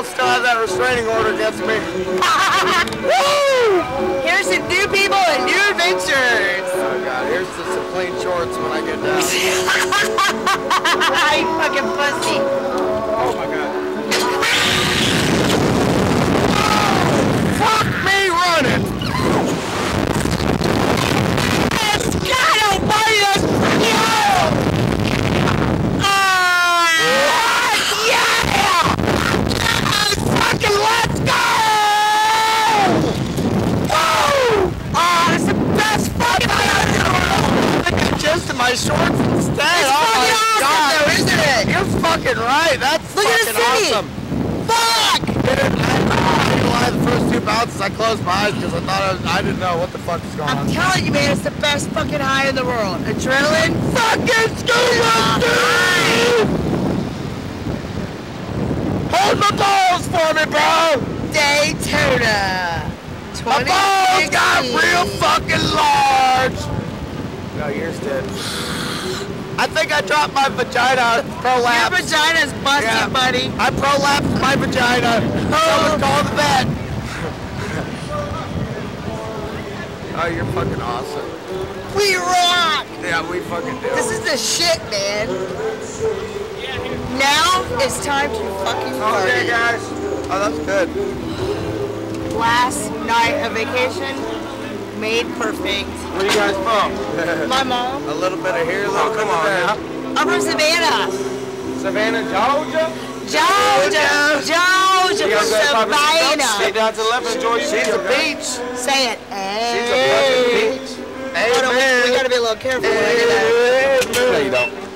girls still have that restraining order against me. Woo! Here's some new people and new adventures. Oh god, here's the some plain shorts when I get down. you fucking pussy. My shorts instead. It's oh my awesome god. though, isn't it? You're fucking right. That's Look fucking awesome. Fuck! Dude, I, I ain't lie, the first two bounces I closed my eyes because I thought I, was, I didn't know what the fuck was going on. I'm telling you, man, it's the best fucking high in the world. Adrenaline, fucking scuba, dude! Hold my balls for me, bro! Daytona. My balls got real fucking large! No, yours did. I think I dropped my vagina Your prolapse. vagina's busted, Yeah. buddy. I prolapsed my vagina. Someone oh. call the vet. oh, you're fucking awesome. We rock. Yeah, we fucking do. This is the shit, man. Now it's time to fucking oh, Okay, guys. Oh, that's good. Last night of vacation made perfect. Where you guys from? My mom. a little bit of here, a little bit of there. I'm from Savannah. Savannah, Georgia. Georgia. Georgia You from guys gotta probably Stay Savannah. down to 11. Enjoy your She's a beach. Say it. She's a fucking Hey. beach. We- We gotta be a little careful when I do that. No, you don't.